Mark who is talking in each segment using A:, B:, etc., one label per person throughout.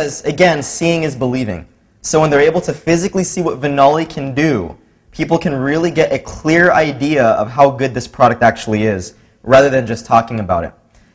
A: Because, again, seeing is believing. So when they're able to physically see what Vinali can do, people can really get a clear idea of how good this product actually is, rather than just talking about it.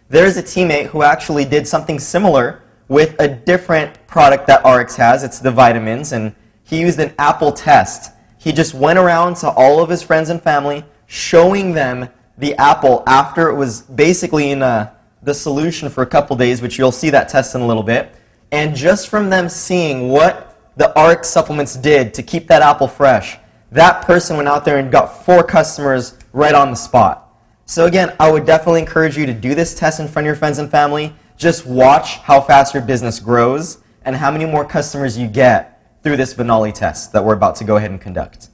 A: There's a teammate who actually did something similar with a different product that ARIIX has. It's the vitamins, and he used an apple test. He just went around to all of his friends and family, showing them the apple after it was basically in a, the solution for a couple days, which you'll see that test in a little bit. And just from them seeing what the ARIIX supplements did to keep that apple fresh, that person went out there and got four customers right on the spot. So again, I would definitely encourage you to do this test in front of your friends and family. Just watch how fast your business grows and how many more customers you get through this Vinali test that we're about to go ahead and conduct.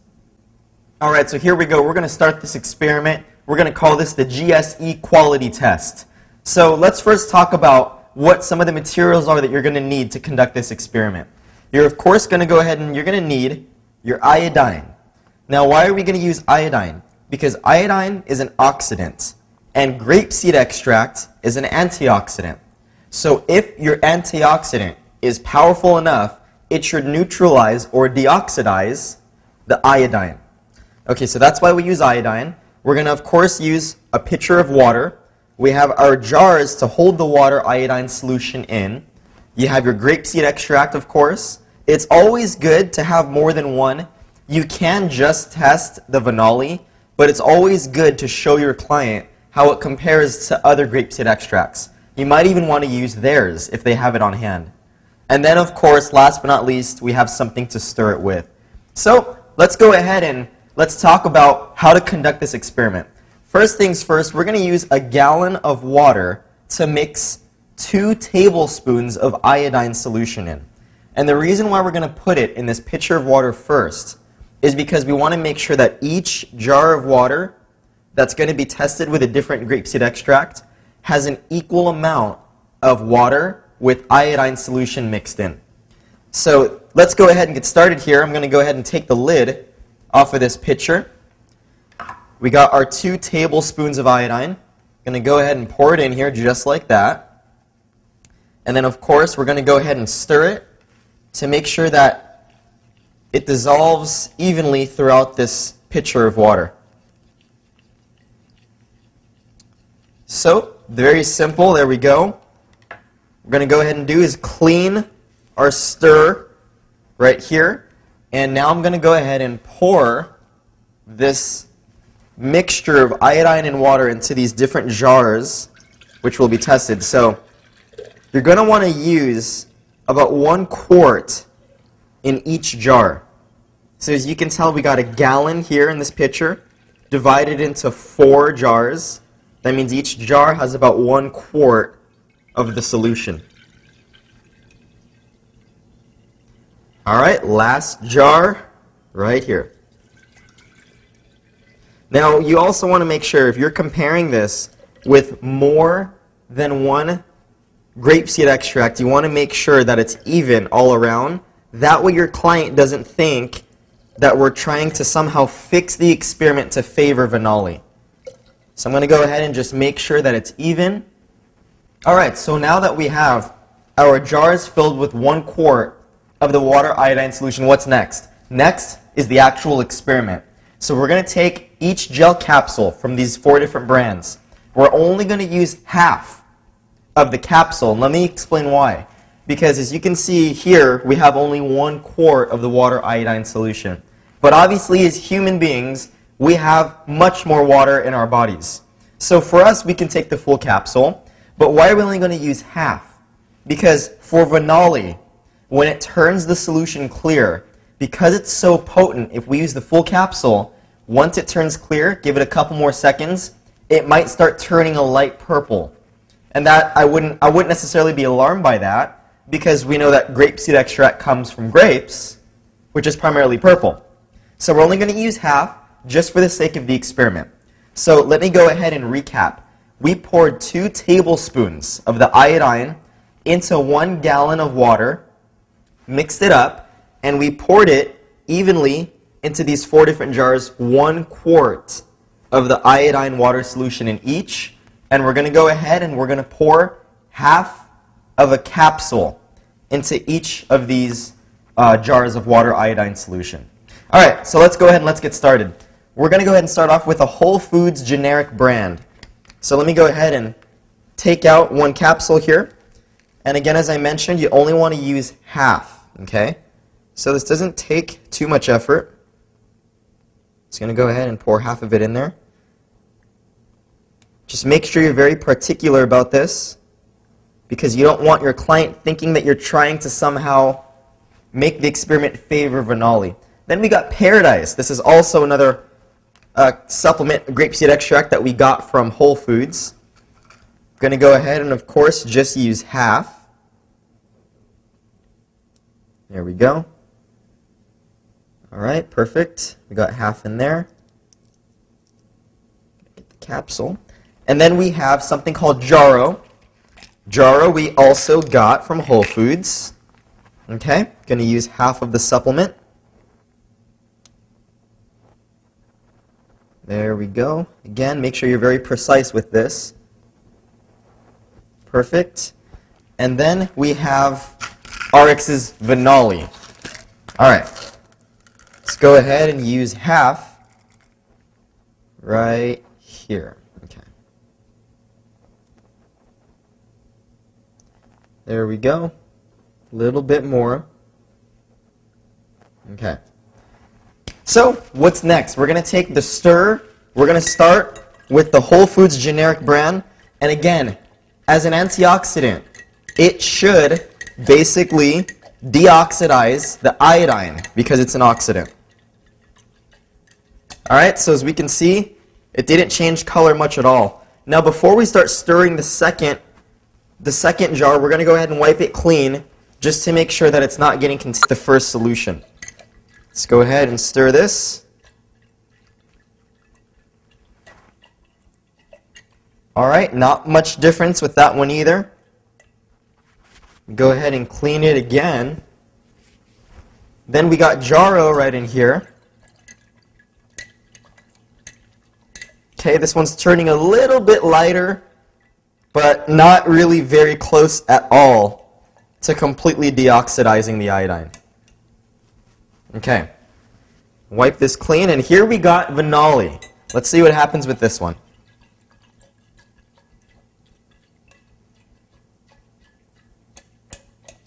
A: All right, so here we go. We're going to start this experiment. We're going to call this the GSE quality test. So let's first talk about what some of the materials are that you're going to need to conduct this experiment. You're of course going to go ahead and you're going to need your iodine. Now why are we going to use iodine? because iodine is an oxidant and grapeseed extract is an antioxidant. So if your antioxidant is powerful enough, it should neutralize or deoxidize the iodine. Okay, so that's why we use iodine. We're going to, of course, use a pitcher of water. We have our jars to hold the water iodine solution in. You have your grapeseed extract, of course. It's always good to have more than one. You can just test the Vinali but it's always good to show your client how it compares to other grapeseed extracts. You might even want to use theirs if they have it on hand. And then, of course, last but not least, we have something to stir it with. So let's go ahead and let's talk about how to conduct this experiment. First things first, we're going to use a gallon of water to mix two tablespoons of iodine solution in. And the reason why we're going to put it in this pitcher of water first is because we want to make sure that each jar of water that's going to be tested with a different grapeseed extract has an equal amount of water with iodine solution mixed in. So let's go ahead and get started here. I'm going to go ahead and take the lid off of this pitcher. We got our two tablespoons of iodine. Going to go ahead and pour it in here just like that. And then, of course, we're going to go ahead and stir it to make sure that it dissolves evenly throughout this pitcher of water. So, very simple, there we go. We're going to go ahead and do is clean our stir right here. And now I'm going to go ahead and pour this mixture of iodine and water into these different jars, which will be tested. So, you're going to want to use about one quart in each jar. So as you can tell, we got a gallon here in this pitcher, divided into four jars. That means each jar has about one quart of the solution. All right, last jar right here. Now, you also want to make sure if you're comparing this with more than one grapeseed extract, you want to make sure that it's even all around that way your client doesn't think that we're trying to somehow fix the experiment to favor Vinali. So I'm going to go ahead and just make sure that it's even. All right, so now that we have our jars filled with one quart of the water iodine solution, what's next? Next is the actual experiment. So we're going to take each gel capsule from these four different brands. We're only going to use half of the capsule. Let me explain why because as you can see here, we have only one quart of the water iodine solution. But obviously, as human beings, we have much more water in our bodies. So for us, we can take the full capsule, but why are we only going to use half? Because for Vinali, when it turns the solution clear, because it's so potent, if we use the full capsule, once it turns clear, give it a couple more seconds, it might start turning a light purple. And that I wouldn't, I wouldn't necessarily be alarmed by that because we know that grapeseed extract comes from grapes, which is primarily purple. So we're only going to use half just for the sake of the experiment. So let me go ahead and recap. We poured two tablespoons of the iodine into one gallon of water, mixed it up, and we poured it evenly into these four different jars, one quart of the iodine water solution in each. And we're going to go ahead and we're going to pour half of a capsule into each of these uh, jars of water iodine solution. All right, so let's go ahead and let's get started. We're going to go ahead and start off with a Whole Foods generic brand. So let me go ahead and take out one capsule here. And again, as I mentioned, you only want to use half, okay? So this doesn't take too much effort. Just going to go ahead and pour half of it in there. Just make sure you're very particular about this because you don't want your client thinking that you're trying to somehow make the experiment favor Vinali. Then we got Paradise. This is also another uh, supplement, grapeseed extract that we got from Whole Foods. Going to go ahead and, of course, just use half. There we go. All right, perfect. We got half in there. Get the capsule. And then we have something called Jarrow. Jarrow we also got from Whole Foods. Okay, going to use half of the supplement. There we go. Again, make sure you're very precise with this. Perfect. And then we have ARIIX's Vinali. All right. Go ahead and use half right here. Okay. There we go. A little bit more. Okay. So, what's next? We're going to take the stir. We're going to start with the Whole Foods generic brand. And again, as an antioxidant, it should basically deoxidize the iodine because it's an oxidant. Alright, so as we can see, it didn't change color much at all. Now before we start stirring the second the second jar, we're going to go ahead and wipe it clean just to make sure that it's not getting the first solution. Let's go ahead and stir this. Alright, not much difference with that one either. Go ahead and clean it again. Then we got Jarrow right in here. Okay, this one's turning a little bit lighter but not really very close at all to completely deoxidizing the iodine. Okay. Wipe this clean, and here we got Vinali. Let's see what happens with this one.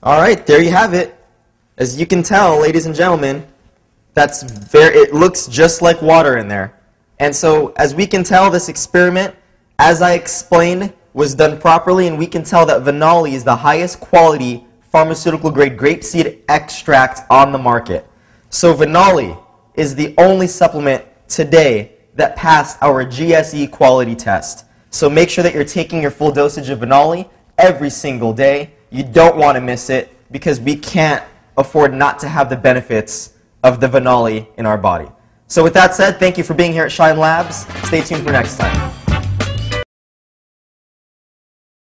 A: All right, there you have it. As you can tell, ladies and gentlemen, that's very, it looks just like water in there. And so, as we can tell, this experiment, as I explained, was done properly, and we can tell that Vinali is the highest quality pharmaceutical grade grapeseed extract on the market. So Vinali is the only supplement today that passed our GSE quality test. So make sure that you're taking your full dosage of Vinali every single day. You don't want to miss it because we can't afford not to have the benefits of the Vinali in our body. So with that said, thank you for being here at Shine Labs. Stay tuned for next time.